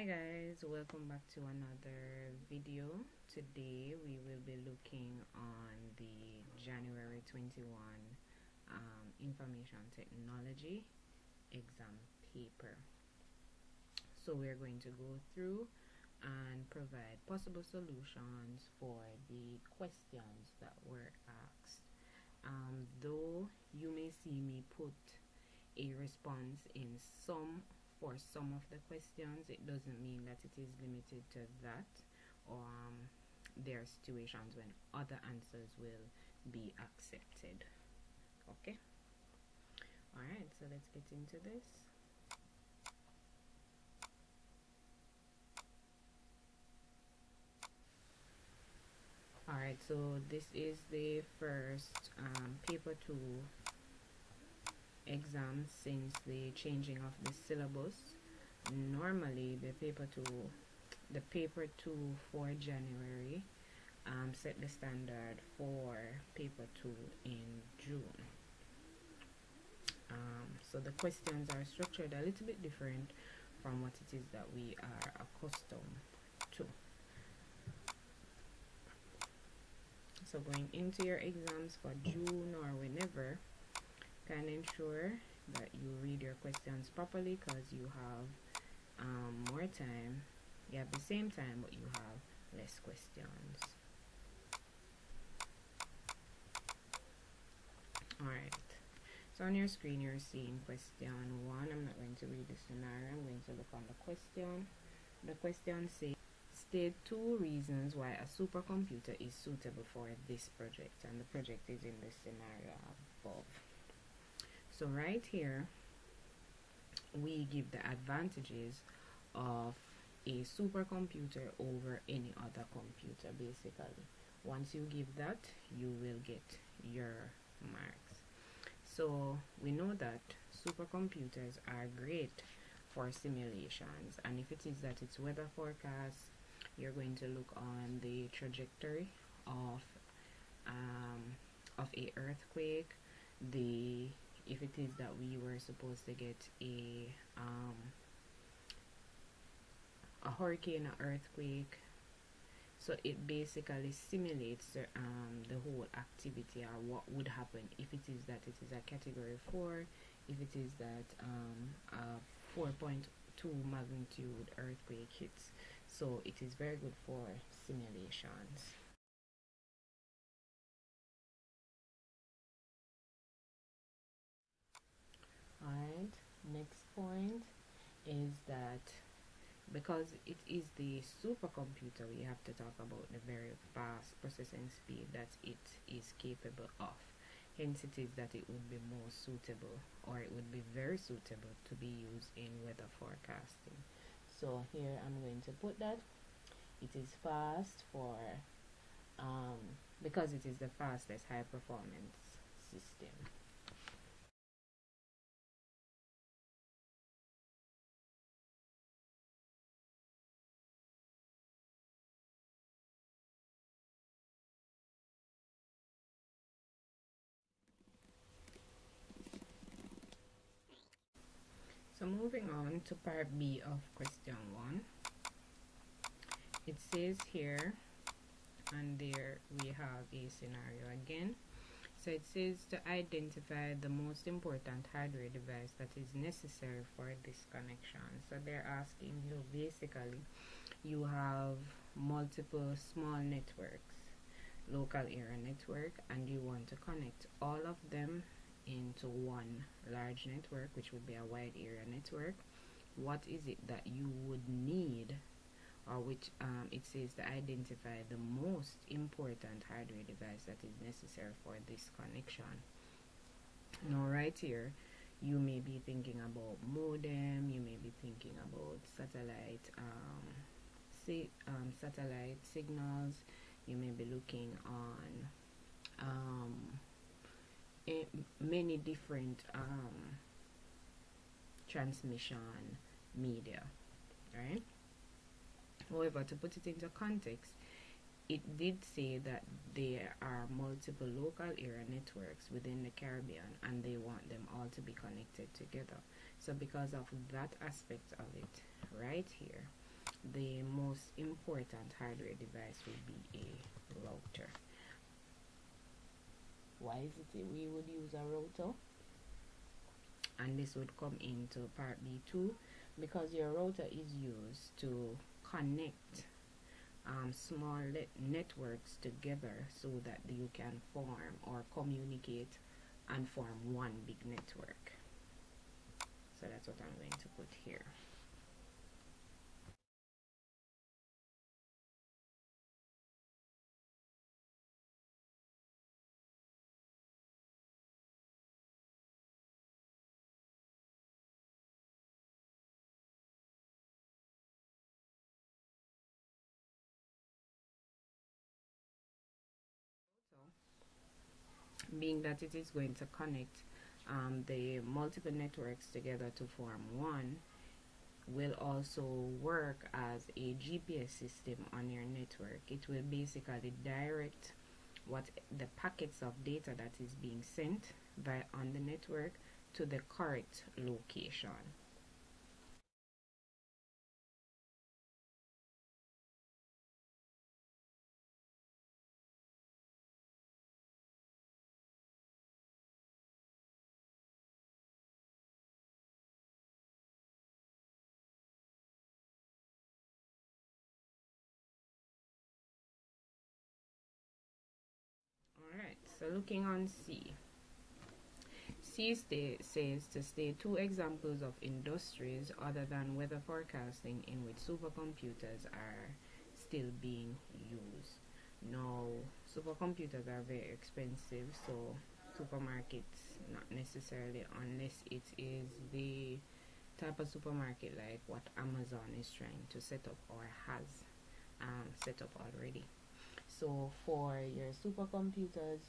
hi guys. Welcome back to another video. Today we will be looking on the January 21 um, information technology exam paper. So we're going to go through and provide possible solutions for the questions that were asked. Um, though you may see me put a response in some for some of the questions it doesn't mean that it is limited to that or um, there are situations when other answers will be accepted. Okay? All right so let's get into this. All right so this is the first um, paper two exams since the changing of the syllabus. Normally the paper 2 the paper 2 for January um, set the standard for paper 2 in June. Um, so the questions are structured a little bit different from what it is that we are accustomed to. So going into your exams for June or whenever can ensure that you read your questions properly because you have um, more time. You have the same time but you have less questions. Alright. So on your screen you're seeing question one. I'm not going to read the scenario. I'm going to look on the question. The question says state two reasons why a supercomputer is suitable for this project and the project is in the scenario above so right here we give the advantages of a supercomputer over any other computer basically. Once you give that you will get your marks. So we know that supercomputers are great for simulations and if it is that it's weather forecast you're going to look on the trajectory of um, of a earthquake the if it is that we were supposed to get a um, a hurricane, an earthquake, so it basically simulates the, um, the whole activity or what would happen if it is that it is a category 4, if it is that um, a 4.2 magnitude earthquake hits. So it is very good for simulations. Alright, next point is that because it is the supercomputer, we have to talk about the very fast processing speed that it is capable of. Hence, it is that it would be more suitable or it would be very suitable to be used in weather forecasting. So, here I'm going to put that it is fast for um, because it is the fastest high performance system. So moving on to part B of question 1. It says here, and there we have a scenario again. So it says to identify the most important hardware device that is necessary for this connection. So they're asking you basically, you have multiple small networks, local area network, and you want to connect all of them into one large network which would be a wide area network what is it that you would need or which um, it says to identify the most important hardware device that is necessary for this connection? Now right here you may be thinking about modem you may be thinking about satellite um, um, satellite signals you may be looking on um, many different um, transmission media right however to put it into context it did say that there are multiple local area networks within the Caribbean and they want them all to be connected together so because of that aspect of it right here the most important hardware device would be a router. Why is it we would use a router? And this would come into part B2 because your router is used to connect um, small networks together so that you can form or communicate and form one big network. So that's what I'm going to put here. Being that it is going to connect um, the multiple networks together to form one will also work as a GPS system on your network. It will basically direct what the packets of data that is being sent by on the network to the correct location. So looking on C. C stay, says to state two examples of industries other than weather forecasting in which supercomputers are still being used. Now, supercomputers are very expensive, so supermarkets not necessarily unless it is the type of supermarket like what Amazon is trying to set up or has um, set up already so for your supercomputers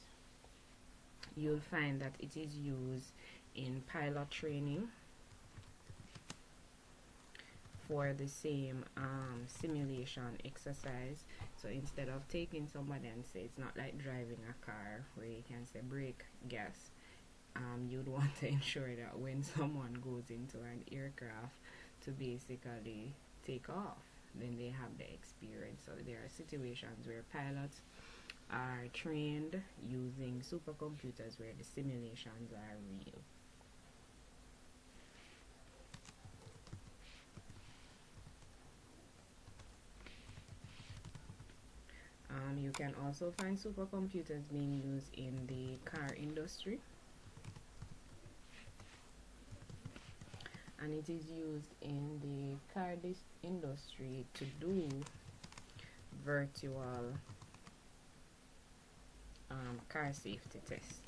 you'll find that it is used in pilot training for the same um, simulation exercise so instead of taking somebody and say it's not like driving a car where you can say brake gas um, you'd want to ensure that when someone goes into an aircraft to basically take off then they have the experience. So there are situations where pilots are trained using supercomputers where the simulations are real. Um, you can also find supercomputers being used in the car industry. and it is used in the car industry to do virtual um, car safety test.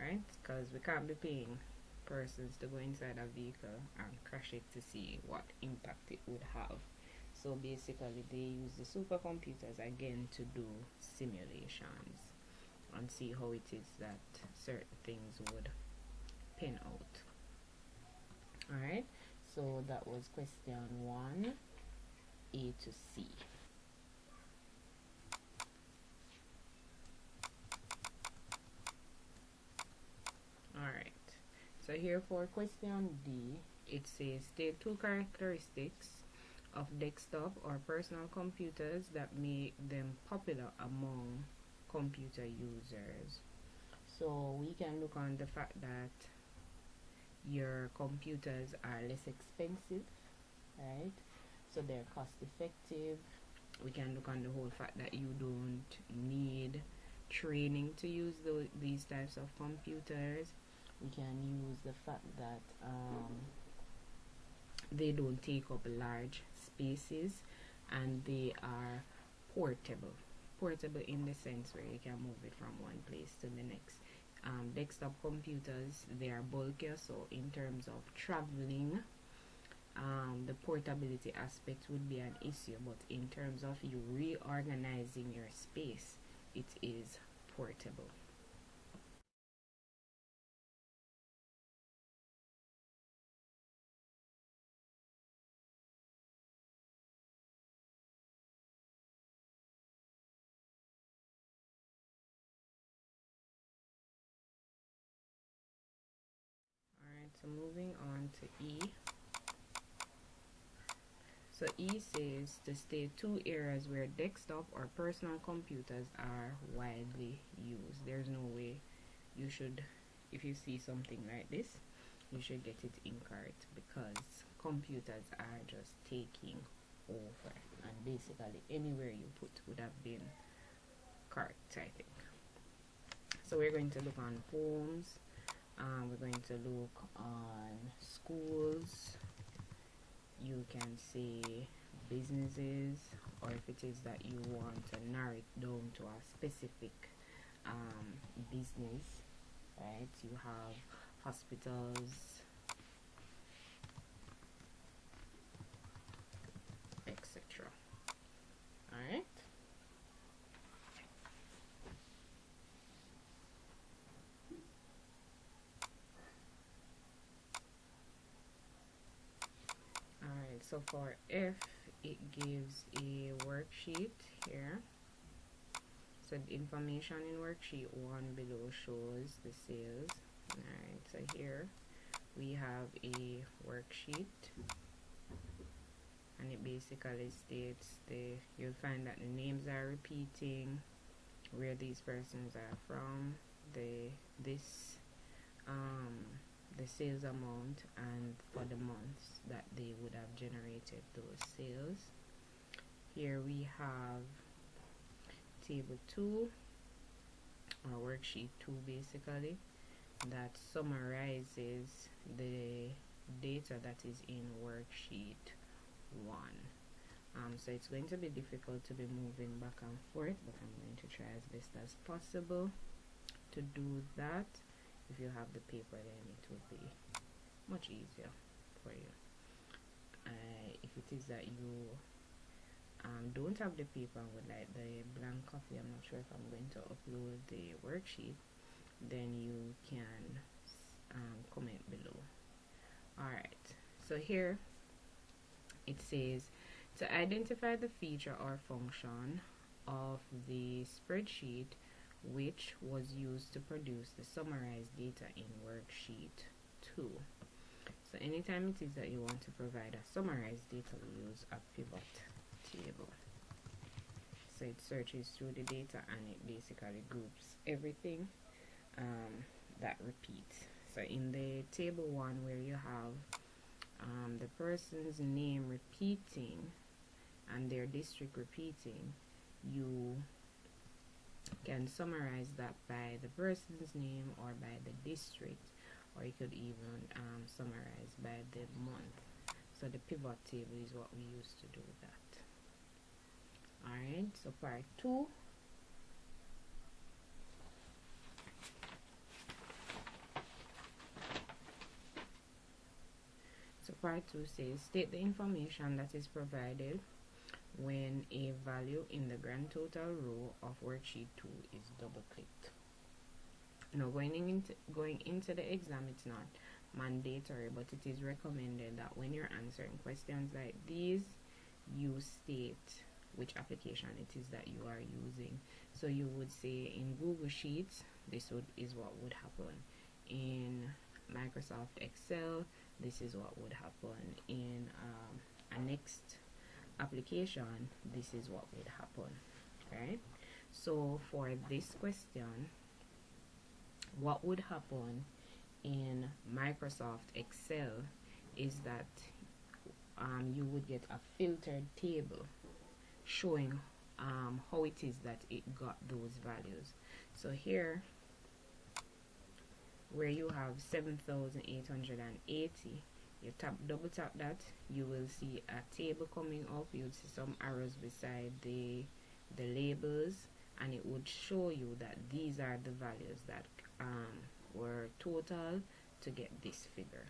Right because we can't be paying persons to go inside a vehicle and crash it to see what impact it would have. So basically they use the supercomputers again to do simulations and see how it is that certain things would pin out. Alright so that was question 1 A to C alright so here for question D it says state two characteristics of desktop or personal computers that make them popular among computer users. So we can look on the fact that your computers are less expensive right? So they're cost effective. We can look on the whole fact that you don't need training to use the, these types of computers we can use the fact that um, they don't take up large spaces and they are portable. Portable in the sense where you can move it from one place to the next. Um, desktop computers they are bulkier so in terms of traveling um, the portability aspect would be an issue. But in terms of you reorganizing your space it is portable so moving on to E so E says to state two areas where desktop or personal computers are widely used. There's no way you should, if you see something like this, you should get it incorrect because computers are just taking over and basically anywhere you put would have been correct, I think. So we're going to look on homes, um, we're going to look on schools, you can see businesses or if it is that you want to narrow it down to a specific um, business right? You have hospitals etc all right so for if it gives a worksheet here. So the information in worksheet one below shows the sales. Alright so here we have a worksheet. And it basically states the you'll find that the names are repeating where these persons are from the this um, the sales amount and for the months that they would have generated those sales. Here we have table 2 or worksheet 2 basically that summarizes the data that is in worksheet 1 um, so it's going to be difficult to be moving back and forth but I'm going to try as best as possible to do that if you have the paper then it will be much easier for you. Uh, if it is that you um, don't have the paper would like the blank copy I'm not sure if I'm going to upload the worksheet then you can um, comment below. Alright so here it says to identify the feature or function of the spreadsheet which was used to produce the summarized data in worksheet 2. So anytime it is that you want to provide a summarized data, we use a pivot table. So it searches through the data and it basically groups everything um, that repeats. So in the table 1 where you have um, the person's name repeating and their district repeating, you can summarize that by the person's name or by the district or you could even um, summarize by the month. So the pivot table is what we use to do that. Alright so part 2 so part 2 says state the information that is provided when a value in the grand total row of worksheet 2 is double clicked. Now going into, going into the exam it's not mandatory but it is recommended that when you're answering questions like these you state which application it is that you are using. So you would say in Google Sheets this would, is what would happen. In Microsoft Excel this is what would happen. In um, a next application this is what would happen right so for this question what would happen in Microsoft Excel is that um, you would get a filtered table showing um, how it is that it got those values. So here where you have 7,880 you tap double tap that you will see a table coming up. You'll see some arrows beside the the labels and it would show you that these are the values that um, were total to get this figure.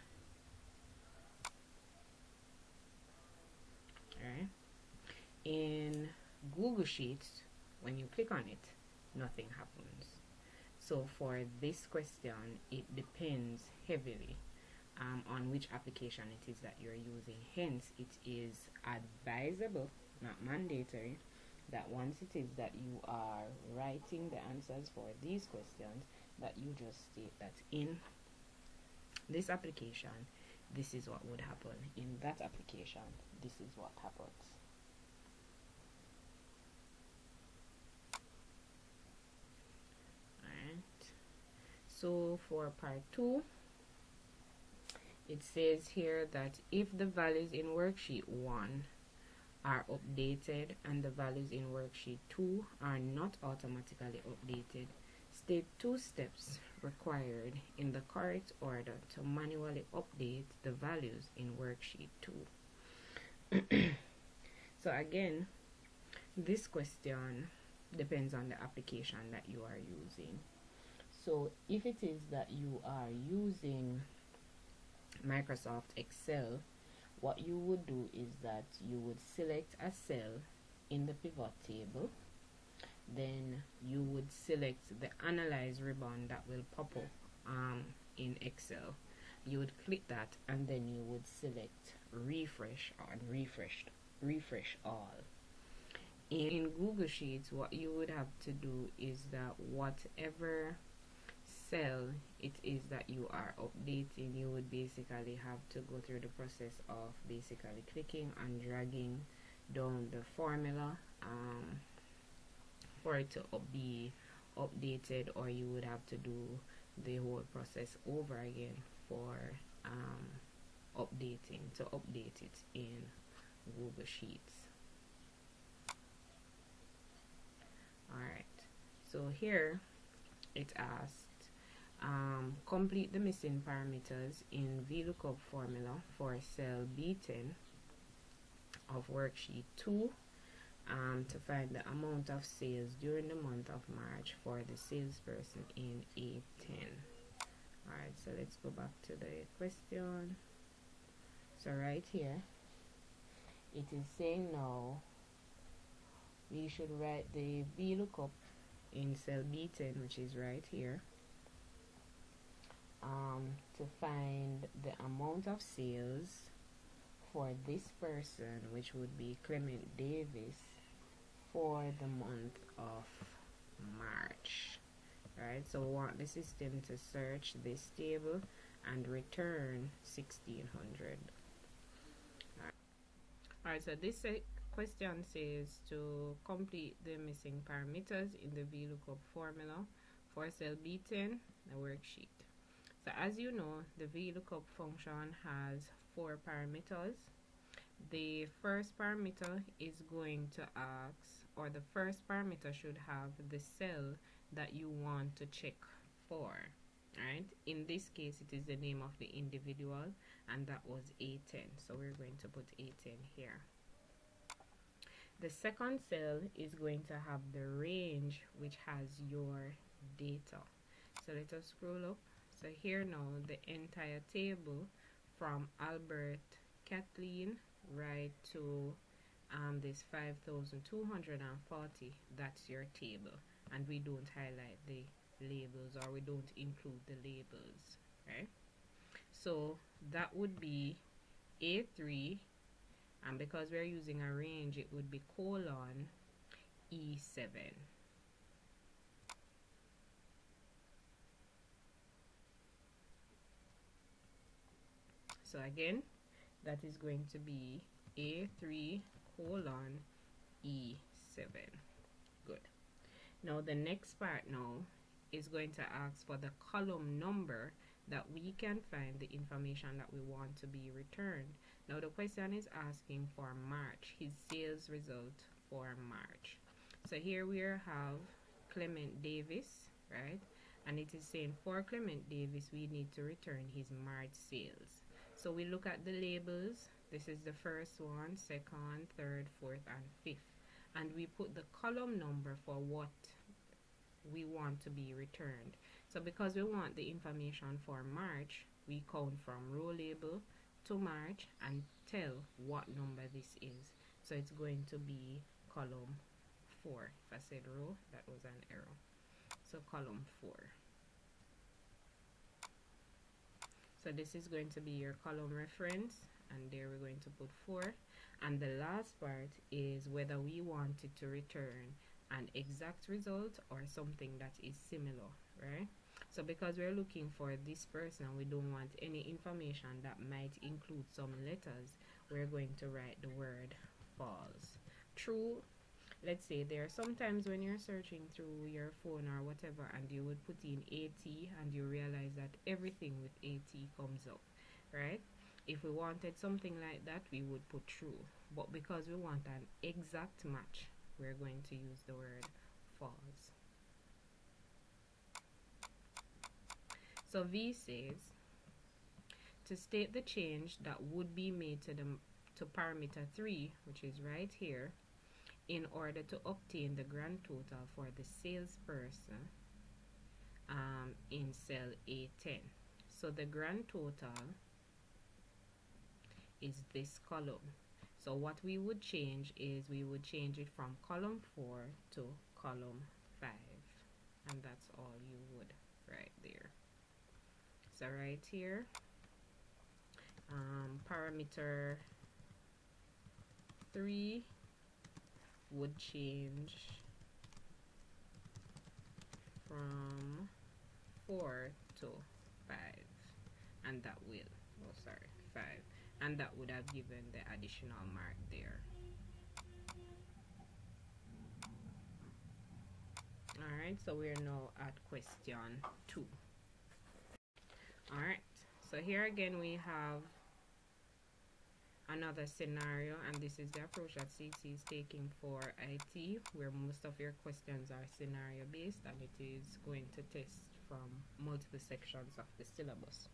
Alright? In Google Sheets when you click on it nothing happens. So for this question it depends heavily um, on which application it is that you're using. Hence, it is advisable, not mandatory, that once it is that you are writing the answers for these questions, that you just state that in this application this is what would happen. In that application this is what happens. Alright. So for part 2 it says here that if the values in worksheet 1 are updated and the values in worksheet 2 are not automatically updated state two steps required in the correct order to manually update the values in worksheet 2 so again this question depends on the application that you are using. So if it is that you are using Microsoft Excel what you would do is that you would select a cell in the pivot table. Then you would select the analyze ribbon that will pop up um, in Excel. You would click that and then you would select refresh and refresh refresh all. In Google Sheets what you would have to do is that whatever cell it is that you are updating. You would basically have to go through the process of basically clicking and dragging down the formula um, for it to be updated or you would have to do the whole process over again for um, updating to update it in Google Sheets. Alright so here it asks um, complete the missing parameters in VLOOKUP formula for cell B10 of worksheet 2 um, to find the amount of sales during the month of March for the salesperson in A10. Alright, so let's go back to the question. So right here, it is saying now we should write the VLOOKUP in cell B10, which is right here um, to find the amount of sales for this person, which would be Clement Davis, for the month of March. Right, so we want the system to search this table and return 1600. Alright, All right, so this question says to complete the missing parameters in the VLOOKUP formula for cell B10, the worksheet. So as you know, the VLOOKUP function has four parameters. The first parameter is going to ask, or the first parameter should have the cell that you want to check for. Right? In this case, it is the name of the individual, and that was A10. So we're going to put A10 here. The second cell is going to have the range which has your data. So let us scroll up so here now the entire table from Albert Kathleen right to um, this 5240 that's your table. And we don't highlight the labels or we don't include the labels right? So that would be A3 and because we're using a range it would be colon E7 so again that is going to be a3 colon e7 good. Now the next part now is going to ask for the column number that we can find the information that we want to be returned. Now the question is asking for March his sales result for March. So here we have Clement Davis right? And it is saying for Clement Davis we need to return his March sales so we look at the labels. This is the first one, second, third, fourth, and fifth. And we put the column number for what we want to be returned. So because we want the information for March, we count from row label to March and tell what number this is. So it's going to be column 4. If I said row, that was an error. So column 4. So this is going to be your column reference and there we're going to put 4 and the last part is whether we wanted to return an exact result or something that is similar right? So because we're looking for this person we don't want any information that might include some letters we're going to write the word false. True let's say there are sometimes when you're searching through your phone or whatever and you would put in AT and you realize that everything with AT comes up right? If we wanted something like that we would put true. But because we want an exact match we're going to use the word false. So V says to state the change that would be made to the to parameter 3 which is right here in order to obtain the grand total for the salesperson um, in cell A10 so the grand total is this column. So what we would change is we would change it from column 4 to column 5 and that's all you would right there. So right here? Um, parameter 3 would change from 4 to 5 and that will oh sorry 5 and that would have given the additional mark there. Alright so we're now at question 2 alright so here again we have another scenario and this is the approach that CXC is taking for IT where most of your questions are scenario based and it is going to test from multiple sections of the syllabus.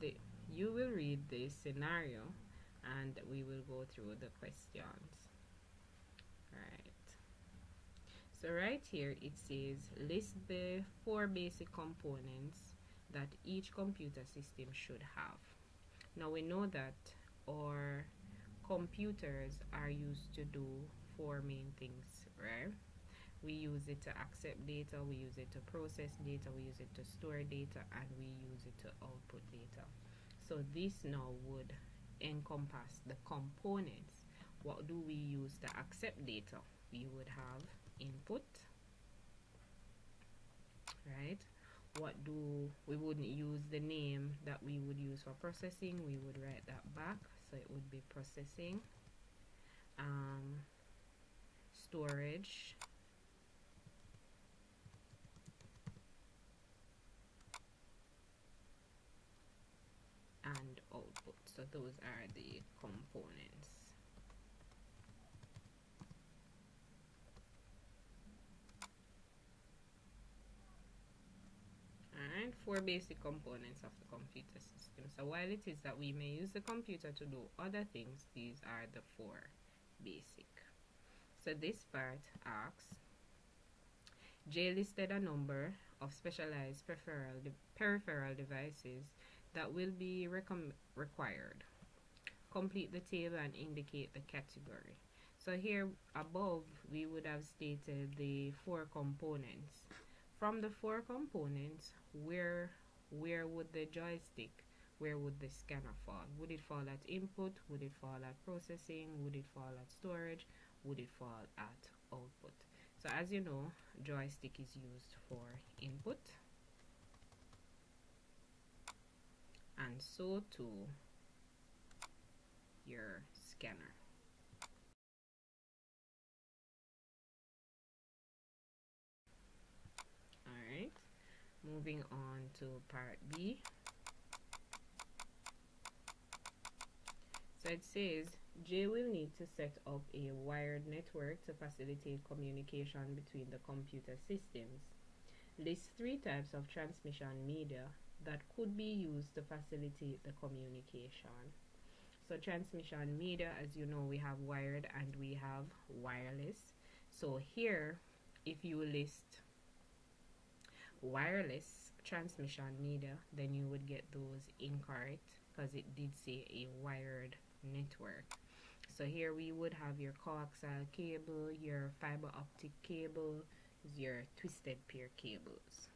The, you will read the scenario and we will go through the questions. Right. So right here it says list the four basic components that each computer system should have. Now we know that our computers are used to do four main things, right? We use it to accept data, we use it to process data, we use it to store data, and we use it to output data. So this now would encompass the components. What do we use to accept data? We would have input, right? what do we wouldn't use the name that we would use for processing we would write that back so it would be processing um, storage. And output. So those are the components. And four basic components of the computer system. So while it is that we may use the computer to do other things, these are the four basic. So this part asks, J listed a number of specialized peripheral, de peripheral devices that will be required. Complete the table and indicate the category. So here above, we would have stated the four components from the four components, where where would the joystick, where would the scanner fall? Would it fall at input? Would it fall at processing? Would it fall at storage? Would it fall at output? So as you know, joystick is used for input. And so too your scanner. Alright, moving on to part B so it says J will need to set up a wired network to facilitate communication between the computer systems. List three types of transmission media that could be used to facilitate the communication. So transmission media as you know we have wired and we have wireless. So here if you list wireless transmission media then you would get those incorrect because it did say a wired network so here we would have your coaxial cable your fiber optic cable your twisted pair cables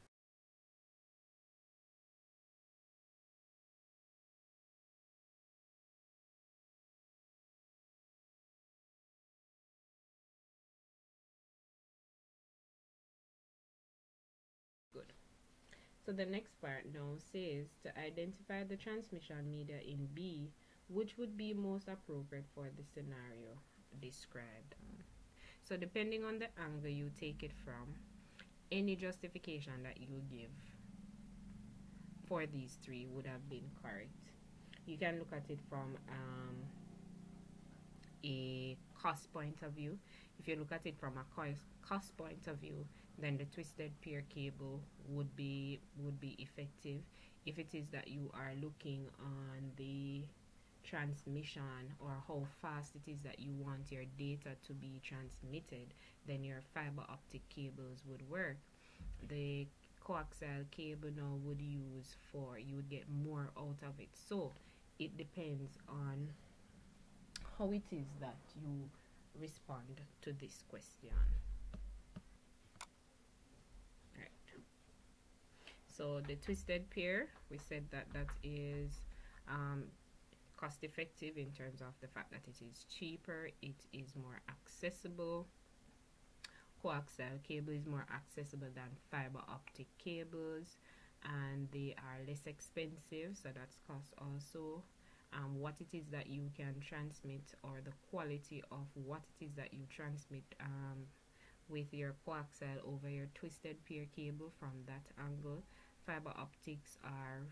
Good. So the next part now says to identify the transmission media in B, which would be most appropriate for the scenario described. So depending on the angle you take it from, any justification that you give for these three would have been correct. You can look at it from um, a cost point of view. If you look at it from a cost, cost point of view, then the twisted pair cable would be would be effective. If it is that you are looking on the transmission or how fast it is that you want your data to be transmitted, then your fiber optic cables would work. The coaxial cable now would use for you would get more out of it. So it depends on how it is that you respond to this question. Right. So the twisted pair we said that that is um, cost effective in terms of the fact that it is cheaper it is more accessible. Coaxial cable is more accessible than fiber optic cables and they are less expensive so that's cost also. Um, what it is that you can transmit or the quality of what it is that you transmit um, with your coaxial over your twisted pair cable from that angle. Fiber optics are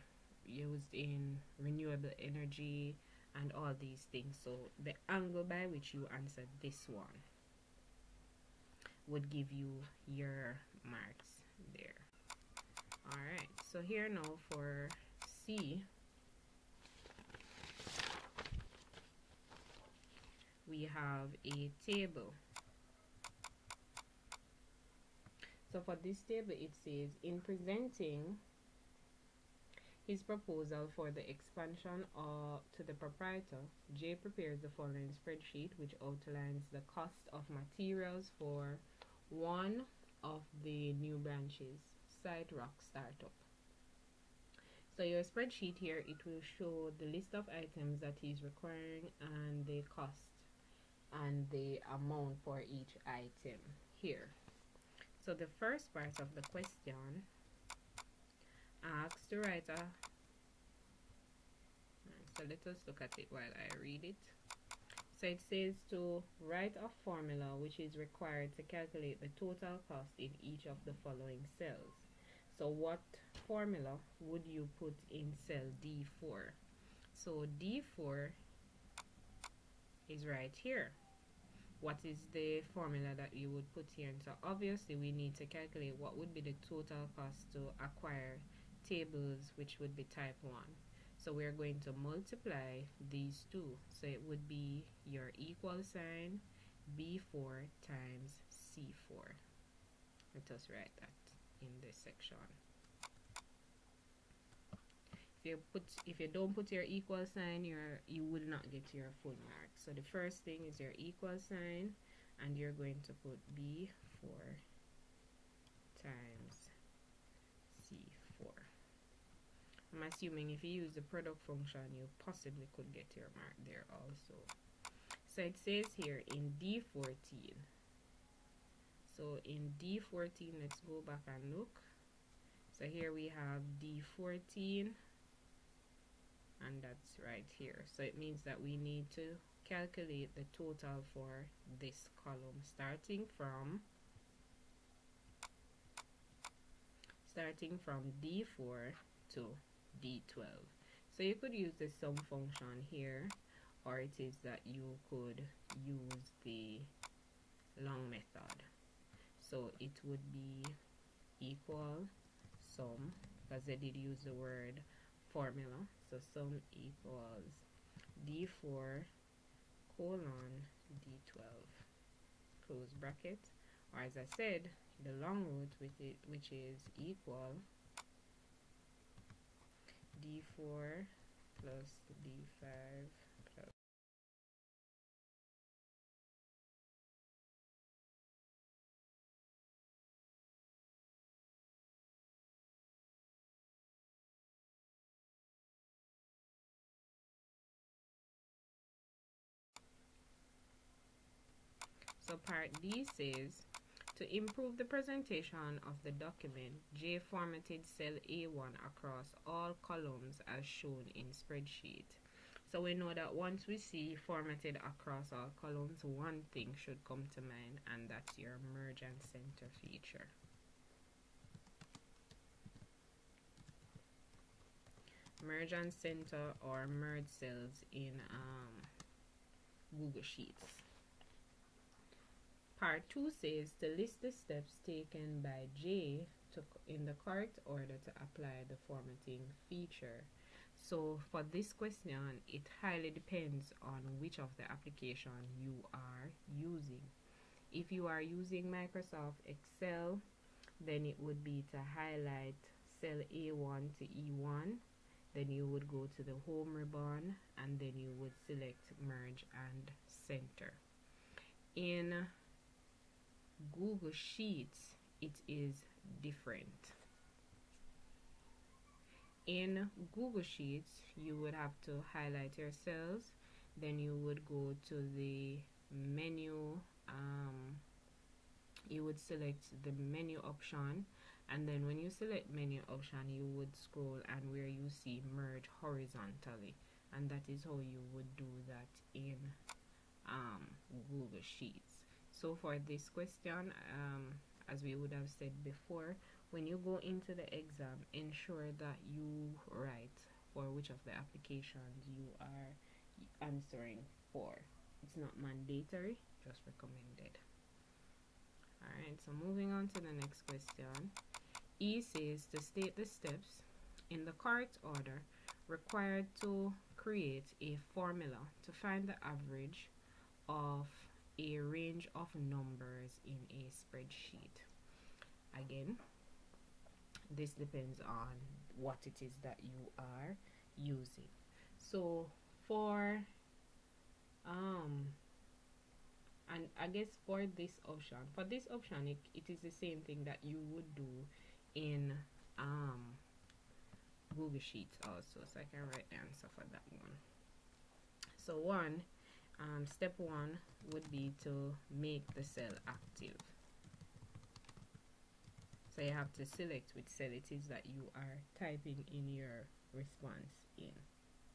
used in renewable energy and all these things. So the angle by which you answer this one would give you your marks there. All right so here now for C. We have a table. So for this table it says in presenting his proposal for the expansion of, to the proprietor, J prepares the following spreadsheet which outlines the cost of materials for one of the new branches, Site Rock Startup. So your spreadsheet here, it will show the list of items that he's requiring and the cost and the amount for each item here. So the first part of the question asks the writer, so let us look at it while I read it. So it says to write a formula which is required to calculate the total cost in each of the following cells. So what formula would you put in cell D4? So D4 is right here. What is the formula that you would put here? And so obviously we need to calculate what would be the total cost to acquire tables which would be type 1. So we're going to multiply these two. So it would be your equal sign B4 times C4. Let us write that in this section. If you put if you don't put your equal sign, you're you will not get your full mark. So the first thing is your equal sign and you're going to put B4 times C4. I'm assuming if you use the product function, you possibly could get your mark there also. So it says here in D14. So in D14, let's go back and look. So here we have D14 and that's right here. So it means that we need to calculate the total for this column starting from starting from D4 to D12. So you could use the sum function here or it is that you could use the long method. So it would be equal sum because they did use the word formula. So sum equals D4 colon D12 close bracket or as I said the long root with it which is equal d4 plus d5 plus So part D says To improve the presentation of the document, J formatted cell A1 across all columns as shown in spreadsheet. So we know that once we see formatted across all columns, one thing should come to mind and that's your merge and center feature. Merge and center or merge cells in um, Google Sheets. Part 2 says to list the steps taken by J to, in the correct order to apply the formatting feature. So for this question, it highly depends on which of the application you are using. If you are using Microsoft Excel, then it would be to highlight cell A1 to E1 then you would go to the home ribbon and then you would select merge and center in Google Sheets it is different. In Google Sheets you would have to highlight your cells then you would go to the menu um, you would select the menu option and then when you select menu option you would scroll and where you see merge horizontally and that is how you would do that in um, Google Sheets so for this question um, as we would have said before when you go into the exam ensure that you write for which of the applications you are answering for. It's not mandatory just recommended. Alright so moving on to the next question. E says to state the steps in the correct order required to create a formula to find the average of a range of numbers in a spreadsheet. Again, this depends on what it is that you are using. So for um and I guess for this option, for this option it, it is the same thing that you would do in um, Google Sheets also. So I can write the answer for that one. So one, um, step one would be to make the cell active. So you have to select which cell it is that you are typing in your response in,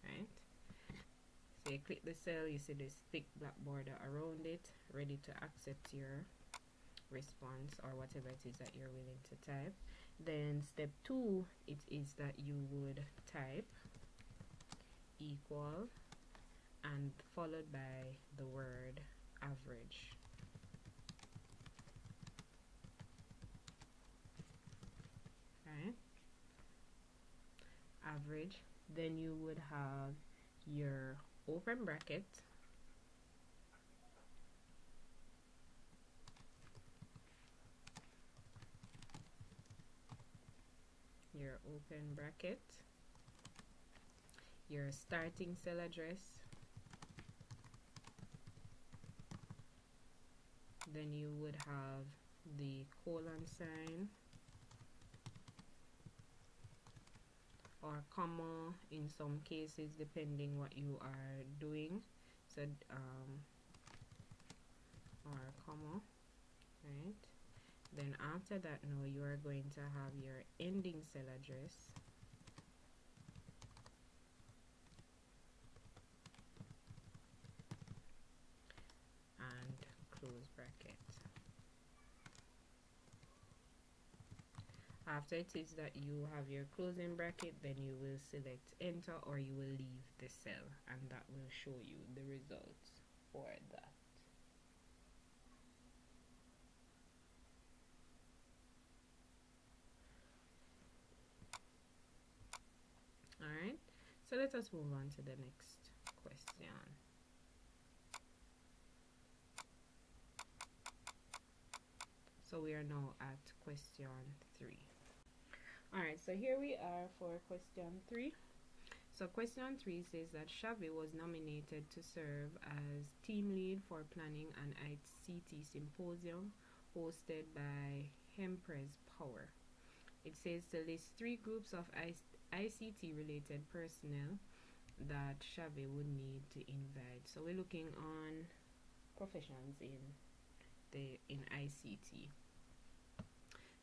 right? So you click the cell, you see this thick black border around it, ready to accept your response or whatever it is that you're willing to type then step two it is that you would type equal and followed by the word average. Right average then you would have your open bracket. Your open bracket. Your starting cell address then you would have the colon sign or comma in some cases depending what you are doing. So um, or comma right? Then after that now you are going to have your ending cell address and close bracket after it is that you have your closing bracket then you will select enter or you will leave the cell and that will show you the results for that Alright, so let us move on to the next question. So we are now at question 3. Alright, so here we are for question 3. So question 3 says that Xavi was nominated to serve as team lead for planning an ICT symposium hosted by Hempress Power. It says to list three groups of ICT related personnel that Xavi would need to invite. So we're looking on professions in the in ICT.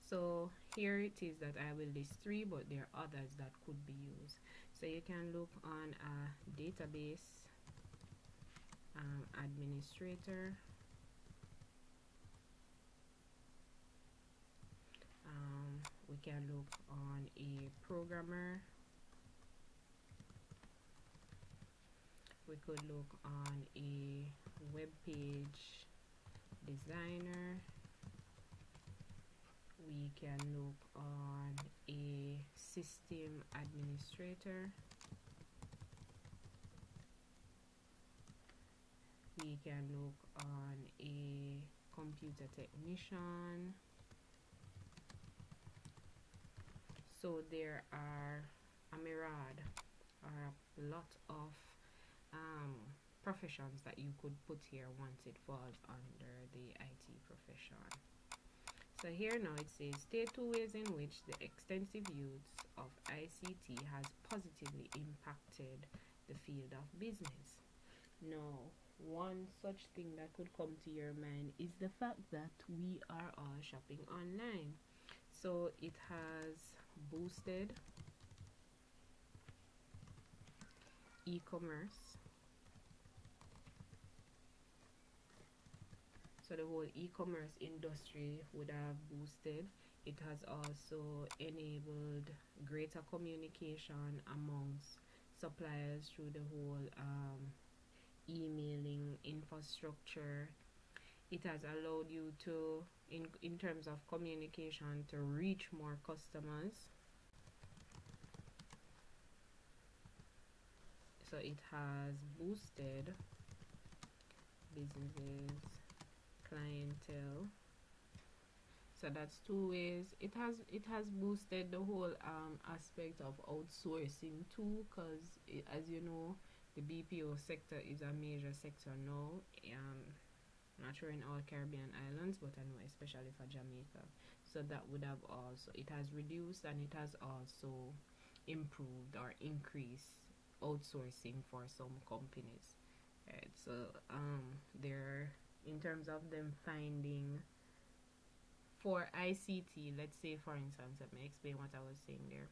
So here it is that I will list three but there are others that could be used. So you can look on a database um, administrator um, we can look on a programmer. We could look on a web page designer we can look on a system administrator we can look on a computer technician so there are a myriad or a lot of um, professions that you could put here once it falls under the IT profession. So here now it says state two ways in which the extensive use of ICT has positively impacted the field of business. Now, one such thing that could come to your mind is the fact that we are all shopping online. So it has boosted e-commerce so the whole e-commerce industry would have boosted. It has also enabled greater communication amongst suppliers through the whole um, emailing infrastructure. It has allowed you to in in terms of communication to reach more customers. So it has boosted businesses clientele. So that's two ways. It has it has boosted the whole um, aspect of outsourcing too because as you know the BPO sector is a major sector now. Um, not sure in all Caribbean islands but I know especially for Jamaica. So that would have also it has reduced and it has also improved or increased outsourcing for some companies right? So um they're in terms of them finding for ICT let's say for instance let me explain what I was saying there.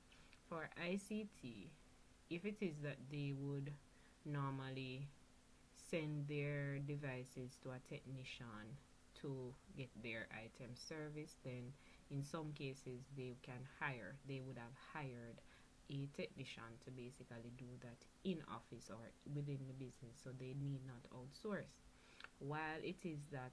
For ICT if it is that they would normally send their devices to a technician to get their item serviced then in some cases they can hire they would have hired a technician to basically do that in office or within the business. So they need not outsource while it is that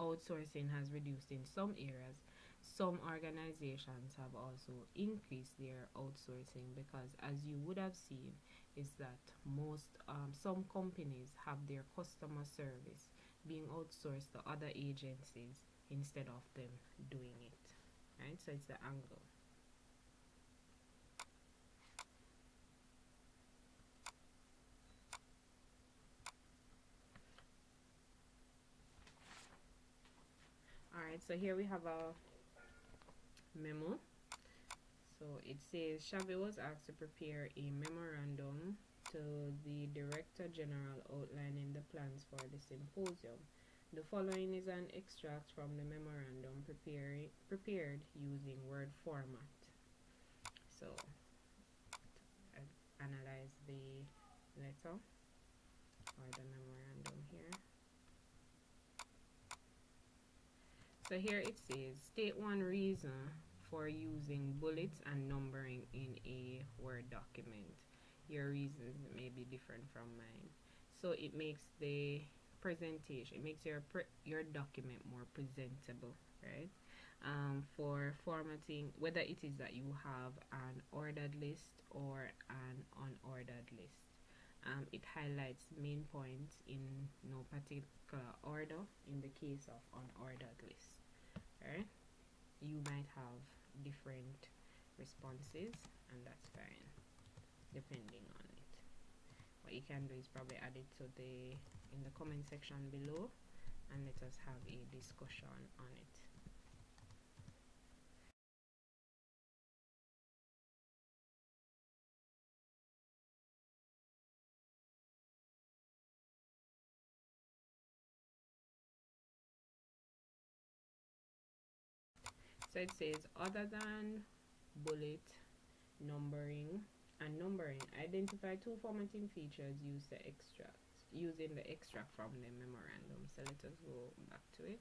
outsourcing has reduced in some areas some organizations have also increased their outsourcing because as you would have seen is that most um, some companies have their customer service being outsourced to other agencies instead of them doing it right? So it's the angle Alright, so here we have our memo. So it says Shavi was asked to prepare a memorandum to the Director General outlining the plans for the symposium. The following is an extract from the memorandum prepared prepared using Word format. So, uh, analyze the letter or the memorandum here. So here it says, state one reason for using bullets and numbering in a Word document. Your reasons may be different from mine. So it makes the presentation, it makes your your document more presentable, right? Um, for formatting, whether it is that you have an ordered list or an unordered list. Um, it highlights main points in no particular order in the case of unordered list you might have different responses and that's fine depending on it. What you can do is probably add it to the in the comment section below and let us have a discussion on it so it says other than bullet numbering and numbering identify two formatting features use the extract using the extract from the memorandum. So let us go back to it.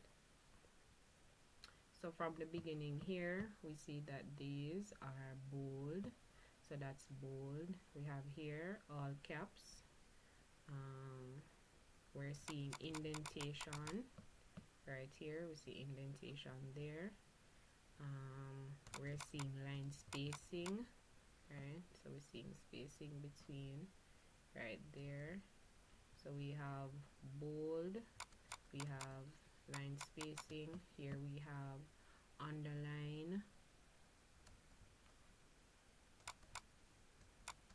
So from the beginning here we see that these are bold. So that's bold. We have here all caps. Um, we're seeing indentation right here. We see indentation there um, we're seeing line spacing right? So we're seeing spacing between right there. So we have bold we have line spacing here we have underline.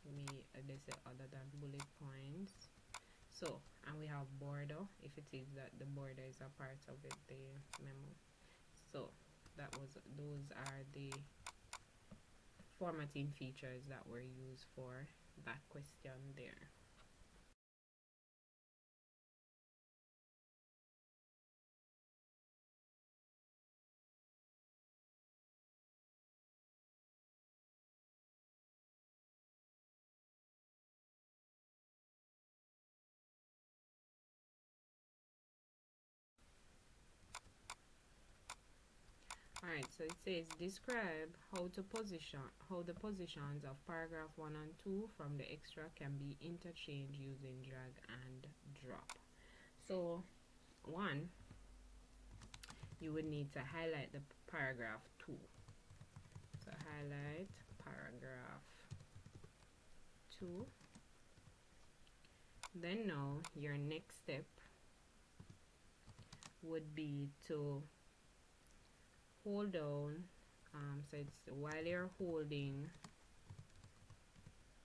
Me uh, they say other than bullet points. So and we have border if it is that the border is a part of it the memo. So that was those are the formatting features that were used for that question there Alright, so it says describe how to position how the positions of paragraph 1 and 2 from the extract can be interchanged using drag and drop. So one you would need to highlight the paragraph 2. So highlight paragraph 2. Then now your next step would be to hold down um, so it's while you're holding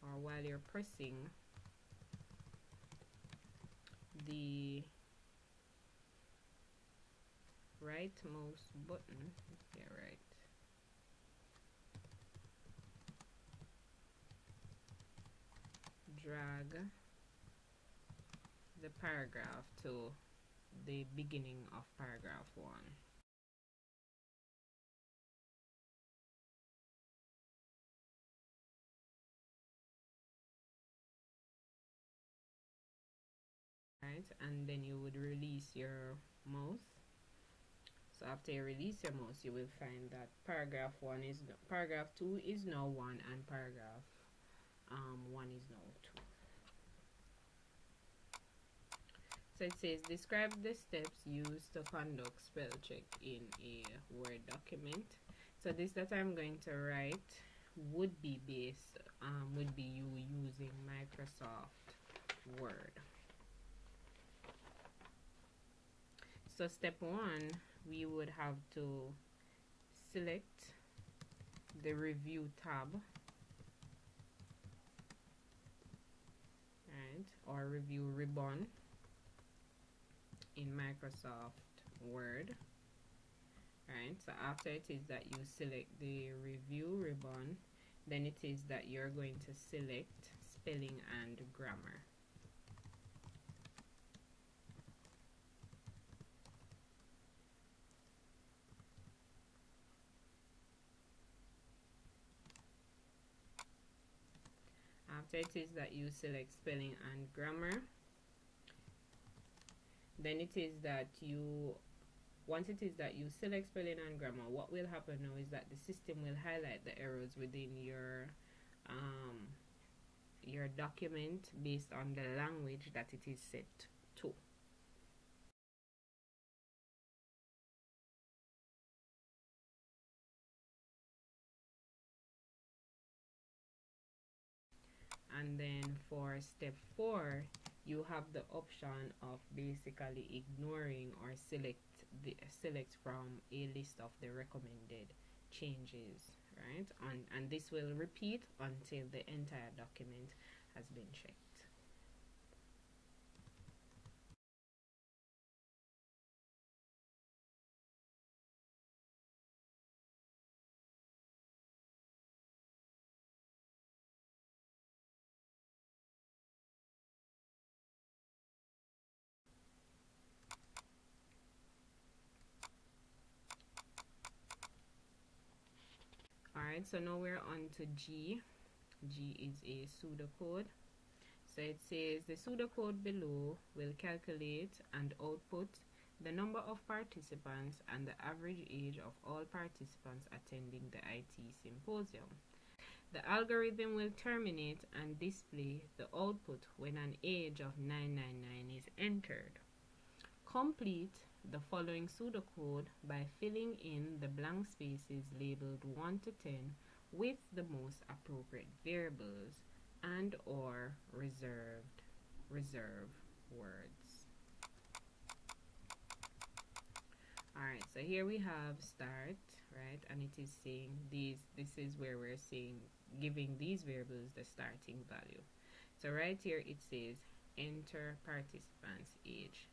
or while you're pressing the right mouse button yeah right. Drag the paragraph to the beginning of paragraph 1 right and then you would release your mouse. So after you release your mouse you will find that paragraph 1 is paragraph 2 is now 1 and paragraph um, 1 is now 2 so it says describe the steps used to conduct spell check in a word document. So this that I'm going to write would be based um, would be you using Microsoft Word so step one we would have to select the review tab. Right or review ribbon in Microsoft Word. Right so after it is that you select the review ribbon then it is that you're going to select spelling and grammar after it is that you select spelling and grammar. Then it is that you once it is that you select spelling and grammar what will happen now is that the system will highlight the errors within your um, your document based on the language that it is set to and then for step four you have the option of basically ignoring or select the select from a list of the recommended changes right? And and this will repeat until the entire document has been checked So now we're on to G. G is a pseudocode. So it says the pseudocode below will calculate and output the number of participants and the average age of all participants attending the IT symposium. The algorithm will terminate and display the output when an age of 999 is entered. Complete the following pseudocode by filling in the blank spaces labeled 1 to 10 with the most appropriate variables and or reserved reserve words. Alright, so here we have start, right? And it is saying these this is where we're saying giving these variables the starting value. So right here it says enter participants age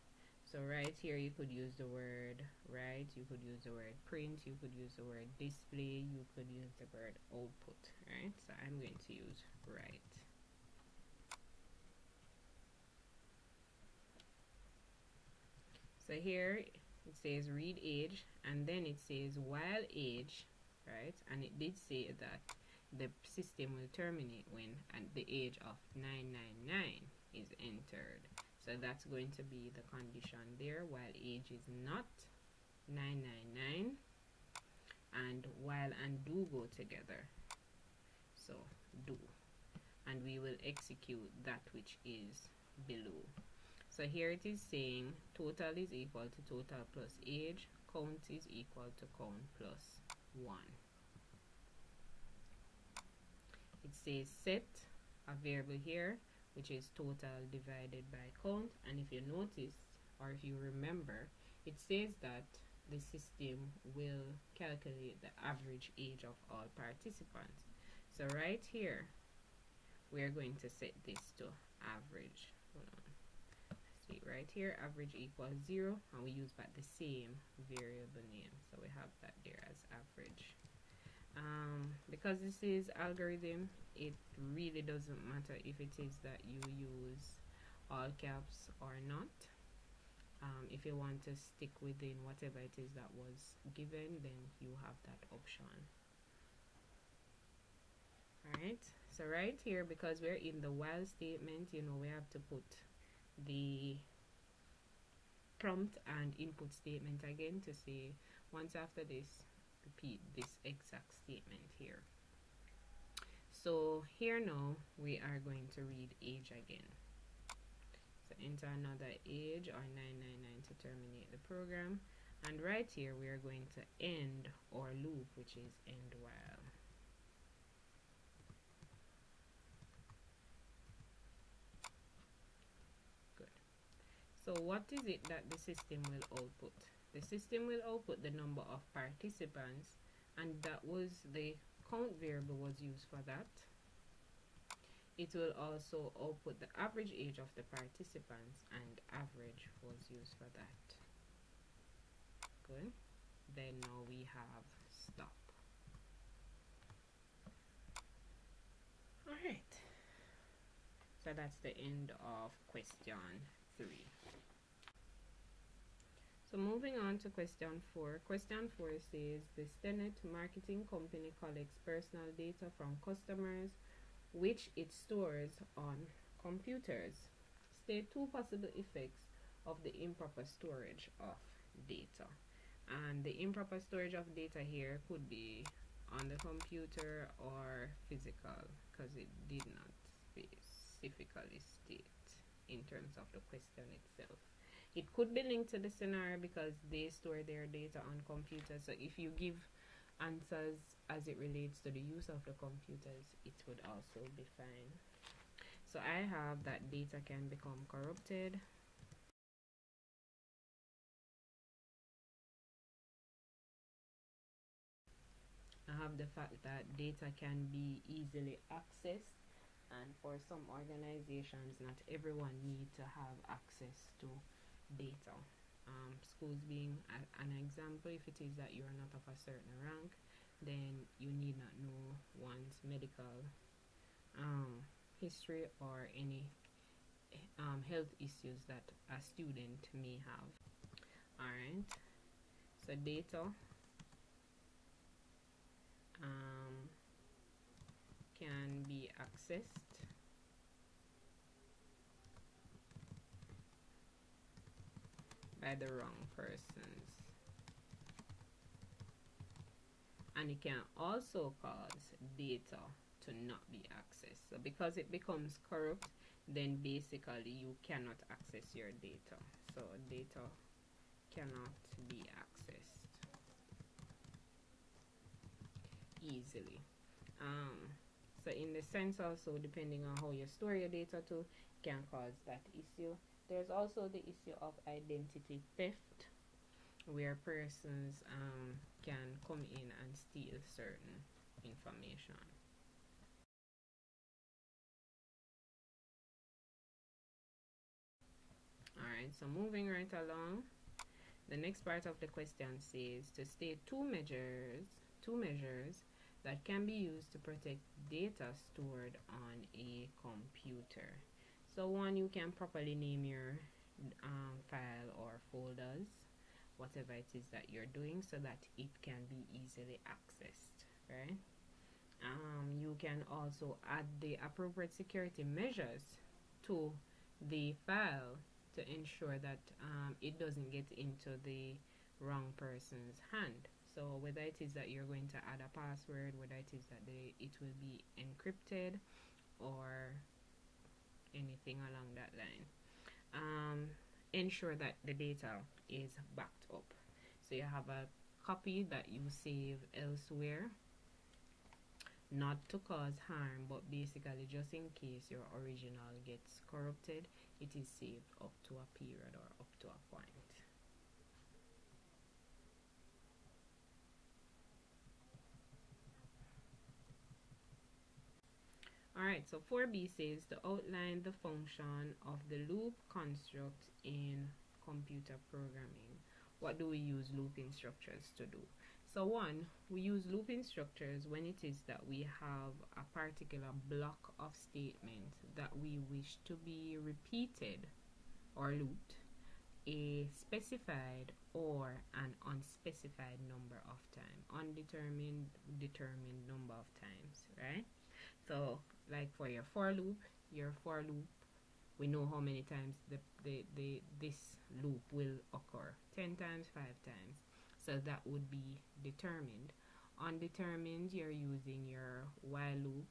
so right here you could use the word write you could use the word print you could use the word display you could use the word output right? So i'm going to use write so here it says read age and then it says while age right? And it did say that the system will terminate when at the age of 999 is entered so that's going to be the condition there while age is not 999 and while and do go together. So do. And we will execute that which is below. So here it is saying total is equal to total plus age count is equal to count plus 1 it says set a variable here which is total divided by count. And if you notice or if you remember it says that the system will calculate the average age of all participants. So right here we're going to set this to average. See right here average equals zero and we use back the same variable name. So we have that there as average. Um, because this is algorithm it really doesn't matter if it is that you use all caps or not. Um, if you want to stick within whatever it is that was given then you have that option. Alright so right here because we're in the while statement you know we have to put the prompt and input statement again to say once after this repeat this exact statement here so here now we are going to read age again. So enter another age or 999 to terminate the program. And right here we are going to end or loop which is end while. Good. So what is it that the system will output? The system will output the number of participants and that was the count variable was used for that. It will also output the average age of the participants and average was used for that. Good. Then now we have stop. All right. So that's the end of question three so moving on to question 4. Question 4 says the Stenet marketing company collects personal data from customers which it stores on computers. State two possible effects of the improper storage of data. And the improper storage of data here could be on the computer or physical because it did not specifically state in terms of the question itself it could be linked to the scenario because they store their data on computers. So if you give answers as it relates to the use of the computers it would also be fine. So I have that data can become corrupted. I have the fact that data can be easily accessed and for some organizations not everyone need to have access to data. Um, schools being a, an example, if it is that you are not of a certain rank, then you need not know one's medical um, history or any um, health issues that a student may have. Alright, so data. Um, can be accessed by the wrong persons. And it can also cause data to not be accessed. So because it becomes corrupt then basically you cannot access your data. So data cannot be accessed easily. Um, so in the sense also depending on how you store your data to can cause that issue there's also the issue of identity theft where persons um, can come in and steal certain information. Alright, so moving right along, the next part of the question says to state two measures, two measures that can be used to protect data stored on a computer. So one, you can properly name your um, file or folders whatever it is that you're doing so that it can be easily accessed right? Um, you can also add the appropriate security measures to the file to ensure that um, it doesn't get into the wrong person's hand. So whether it is that you're going to add a password whether it is that they, it will be encrypted or anything along that line. Um, ensure that the data is backed up. So you have a copy that you save elsewhere not to cause harm but basically just in case your original gets corrupted it is saved up to a period or up to a point Alright, so 4b says to outline the function of the loop construct in computer programming. What do we use looping structures to do? So one, we use looping structures when it is that we have a particular block of statements that we wish to be repeated or looped a specified or an unspecified number of times undetermined determined number of times right so like for your for loop your for loop we know how many times the, the, the this loop will occur. 10 times 5 times. So that would be determined. Undetermined you're using your while loop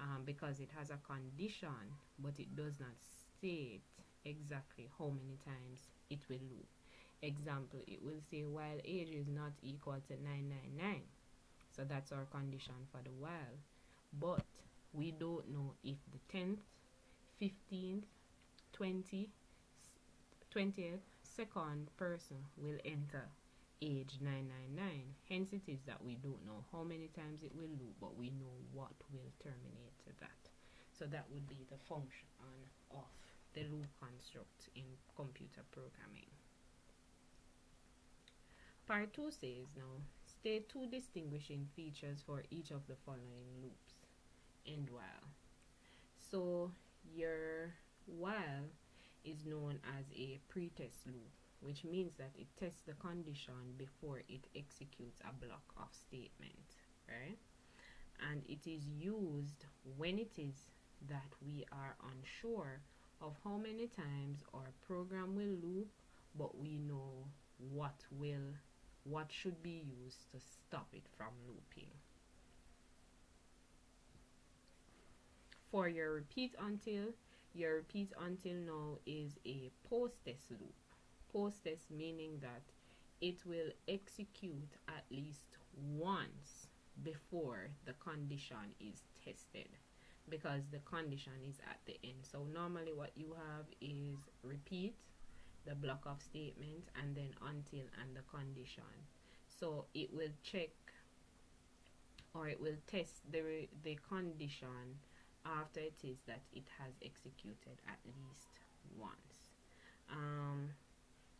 um, because it has a condition but it does not state exactly how many times it will loop. Example it will say while age is not equal to 999 so that's our condition for the while. But we don't know if the 10th 15th 20 20th second person will enter age 999 hence it is that we don't know how many times it will loop but we know what will terminate that. So that would be the function of the loop construct in computer programming. Part 2 says now state two distinguishing features for each of the following loops and while. So your while is known as a pretest loop, which means that it tests the condition before it executes a block of statement, right? And it is used when it is that we are unsure of how many times our program will loop, but we know what will what should be used to stop it from looping. For your repeat until your repeat until now is a post test loop. Post test meaning that it will execute at least once before the condition is tested because the condition is at the end. So normally what you have is repeat the block of statement and then until and the condition. So it will check or it will test the the condition after it is that it has executed at least once. Um,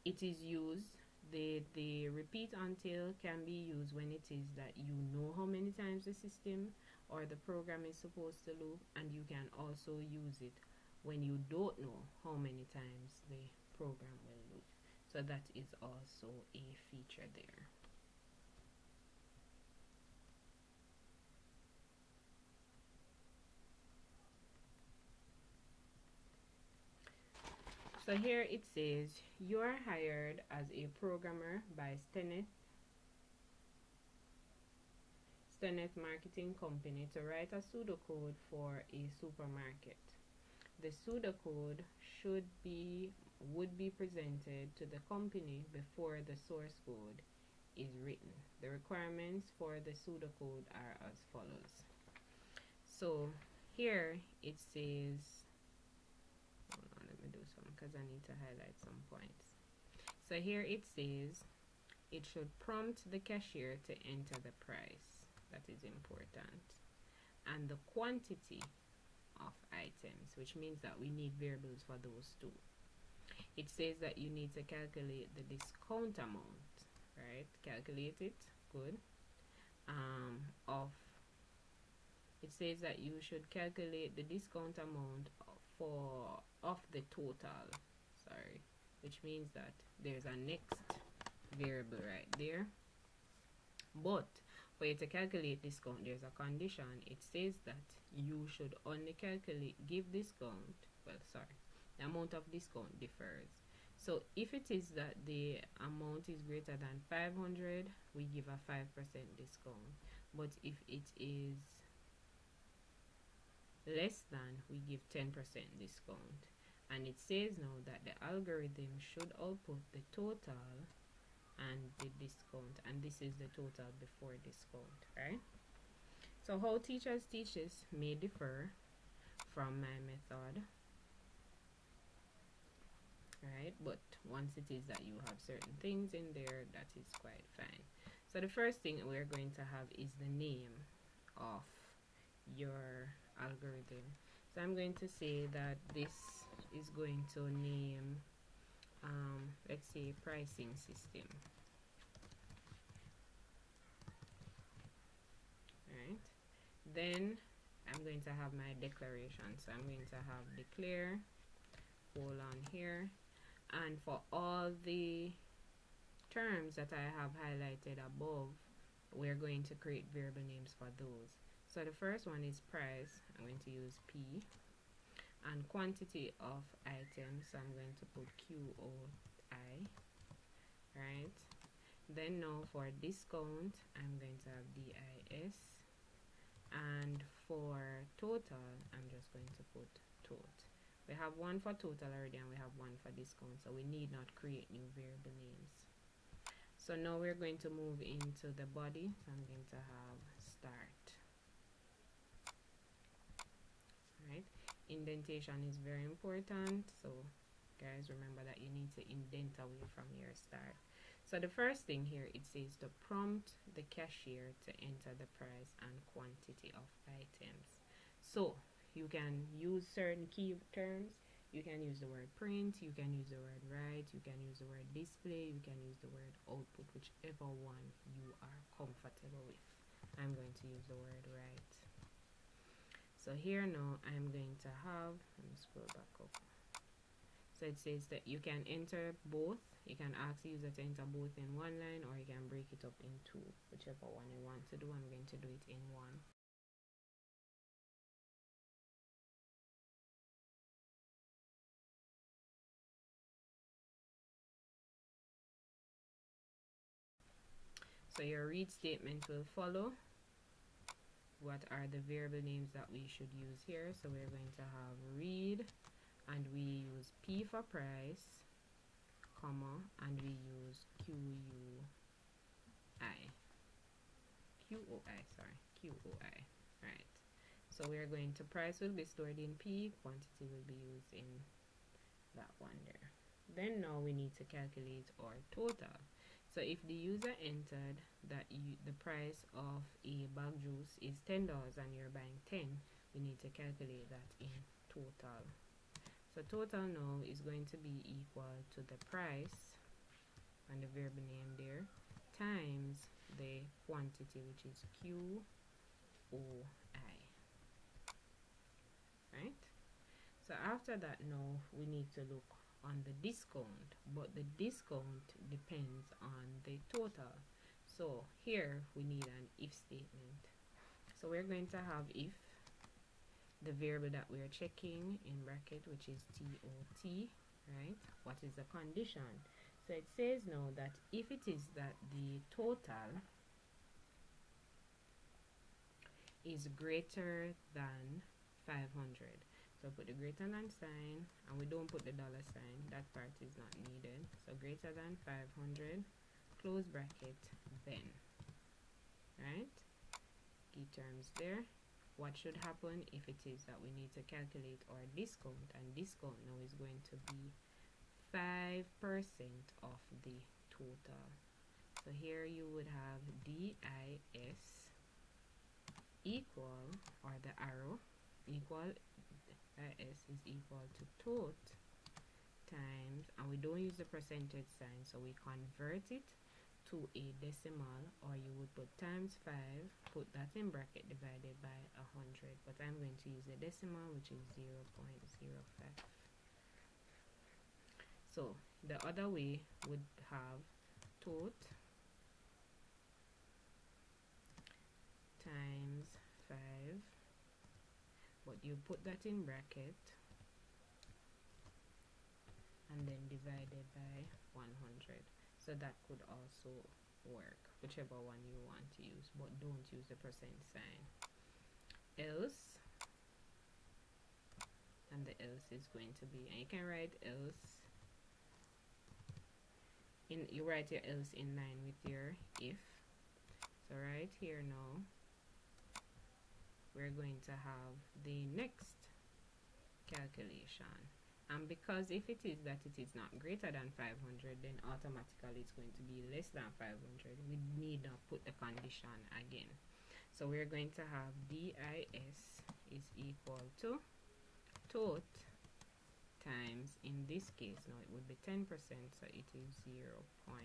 it is used the the repeat until can be used when it is that you know how many times the system or the program is supposed to loop and you can also use it when you don't know how many times the program will loop. So that is also a feature there so here it says you are hired as a programmer by Stenet Stenet Marketing Company to write a pseudocode for a supermarket. The pseudocode should be would be presented to the company before the source code is written. The requirements for the pseudocode are as follows. So here it says because I need to highlight some points. So here it says it should prompt the cashier to enter the price. That is important. And the quantity of items which means that we need variables for those two. It says that you need to calculate the discount amount right? Calculate it good. Um, of it says that you should calculate the discount amount for of the total sorry. Which means that there's a next variable right there. But for you to calculate discount there's a condition. It says that you should only calculate give discount well sorry the amount of discount differs. So if it is that the amount is greater than 500 we give a 5% discount. But if it is less than we give 10% discount. And it says now that the algorithm should output the total and the discount. And this is the total before discount right? So how teachers teach this may differ from my method right? But once it is that you have certain things in there that is quite fine. So the first thing we're going to have is the name of your algorithm. So I'm going to say that this is going to name um, let's say pricing system. Right then I'm going to have my declaration. So I'm going to have declare hold on here. And for all the terms that I have highlighted above we're going to create variable names for those so the first one is price. I'm going to use P. And quantity of items so I'm going to put QOI right? Then now for discount I'm going to have DIS and for total I'm just going to put tot we have one for total already and we have one for discount. So we need not create new variable names. So now we're going to move into the body. So I'm going to have start right indentation is very important. So guys remember that you need to indent away from your start so the first thing here it says to prompt the cashier to enter the price and quantity of items. So you can use certain key terms. You can use the word print. You can use the word write. You can use the word display. You can use the word output whichever one you are comfortable with. I'm going to use the word write so here now I'm going to have let me scroll back up. So it says that you can enter both. You can ask the user to enter both in one line or you can break it up in two whichever one you want to do. I'm going to do it in one. So your read statement will follow what are the variable names that we should use here. So we're going to have read and we use p for price comma and we use q u i. Q o i sorry. Q o i. Right. So we're going to price will be stored in p quantity will be used in that one there. Then now we need to calculate our total so if the user entered that you, the price of a bag juice is $10 and you're buying 10, we need to calculate that in total. So total now is going to be equal to the price and the verb name there times the quantity which is Q O I. Right? So after that now we need to look on the discount but the discount depends on the total. So here we need an if statement. So we're going to have if the variable that we're checking in bracket which is tot right? What is the condition? So it says now that if it is that the total is greater than 500 so put the greater than sign and we don't put the dollar sign. That part is not needed. So greater than 500 close bracket then. Right? Key terms there. What should happen if it is that we need to calculate our discount and discount now is going to be 5% of the total. So here you would have DIS equal or the arrow equal Uh, is is equal to tot times and we don't use the percentage sign so we convert it to a decimal or you would put times 5 put that in bracket divided by a 100 but I'm going to use a decimal which is 0 0.05 so the other way would have tot times 5 but you put that in bracket. And then divided by 100 so that could also work whichever one you want to use but don't use the percent sign. Else and the else is going to be and you can write else in you write your else in line with your if. So right here now we're going to have the next calculation. And because if it is that it is not greater than 500 then automatically it's going to be less than 500 we need not put the condition again. So we're going to have DIS is equal to tot times in this case. Now it would be 10% so it is 0 0.1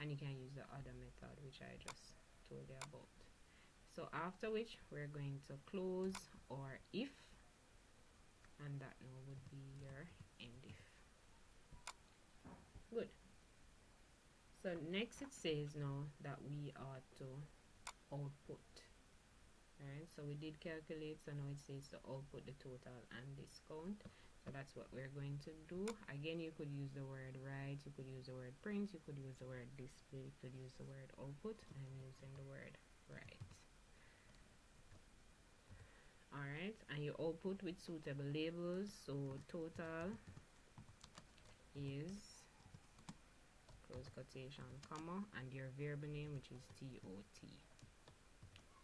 and you can use the other method which I just told you about so after which we're going to close or if and that now would be your end if. Good. So next it says now that we are to output right? So we did calculate so now it says to output the total and discount. So that's what we're going to do. Again you could use the word write you could use the word print you could use the word display you could use the word output i'm using the word write alright and you output with suitable labels? So total is close quotation comma and your variable name which is TOT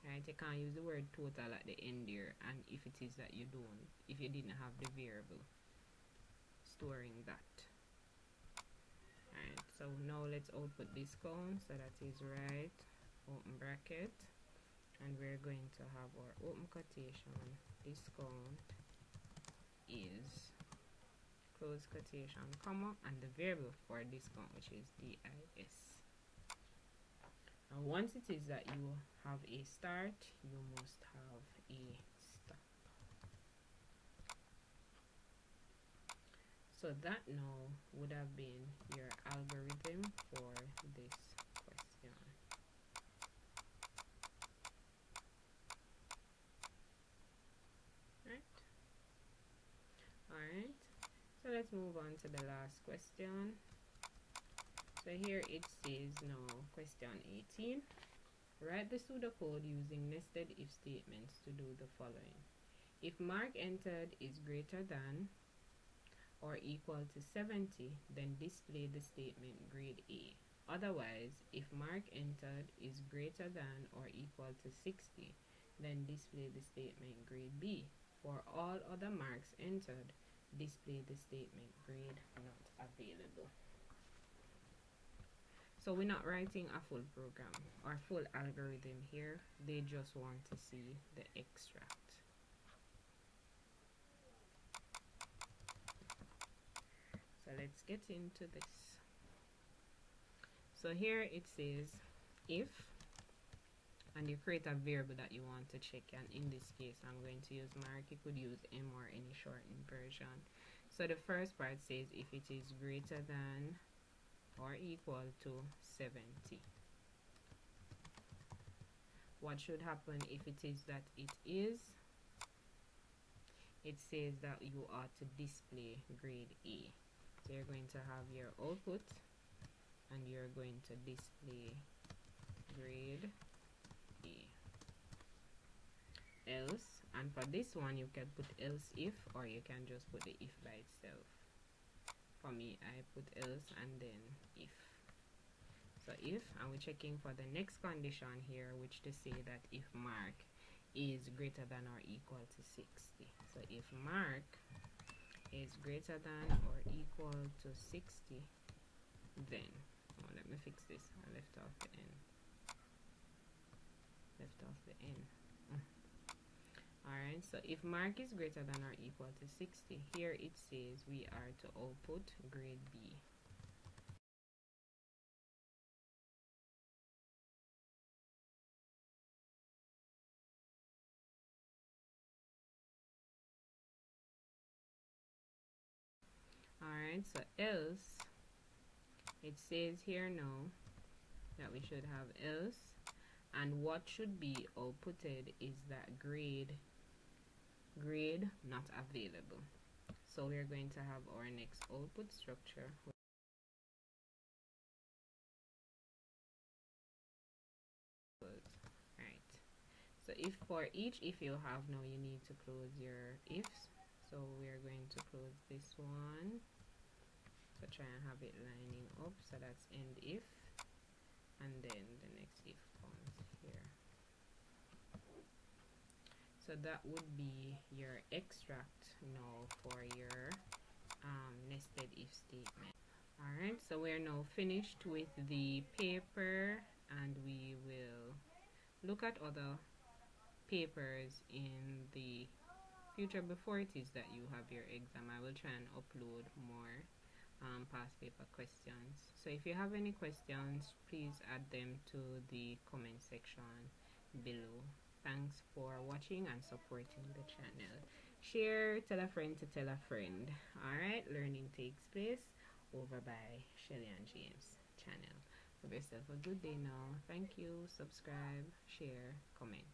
right you can't use the word total at the end there and if it is that you don't if you didn't have the variable storing that. Alright so now let's output this cone so that is right open bracket and we're going to have our open quotation discount is close quotation comma and the variable for discount which is DIS and once it is that you have a start you must have a stop. So that now would have been your algorithm for this question alright so let's move on to the last question. So here it says now question 18 write the pseudocode using nested if statements to do the following. If mark entered is greater than or equal to 70 then display the statement grade A. Otherwise if mark entered is greater than or equal to 60 then display the statement grade B. For all other marks entered display the statement grade not available. So we're not writing a full program or full algorithm here. They just want to see the extract. So let's get into this. So here it says if and you create a variable that you want to check and in this case I'm going to use mark. You could use M or any shortened version so the first part says if it is greater than or equal to 70 what should happen if it is that it is? It says that you are to display grade A. So you're going to have your output and you're going to display grade A. Else, and for this one you can put else if or you can just put the if by itself. For me, I put else and then if. So if, and we're checking for the next condition here, which to say that if mark is greater than or equal to 60. So if mark is greater than or equal to 60, then, oh, let me fix this. I left off the n. Left off the n. Alright, so if mark is greater than or equal to 60, here it says we are to output grade B. Alright, so else, it says here now that we should have else, and what should be outputted is that grade, grade not available. So we're going to have our next output structure. Right. So if for each if you have now you need to close your ifs. So we're going to close this one so try and have it lining up so that's end if and then the next if comes here so that would be your extract now for your um, nested if statement. Alright so we're now finished with the paper and we will look at other papers in the future before it is that you have your exam. I will try and upload more um, past paper questions. So if you have any questions please add them to the comment section below Thanks for watching and supporting the channel. Share, tell a friend to tell a friend. Alright, learning takes place over by Shelly-Ann James channel. Have yourself a good day now. Thank you. Subscribe, share, comment.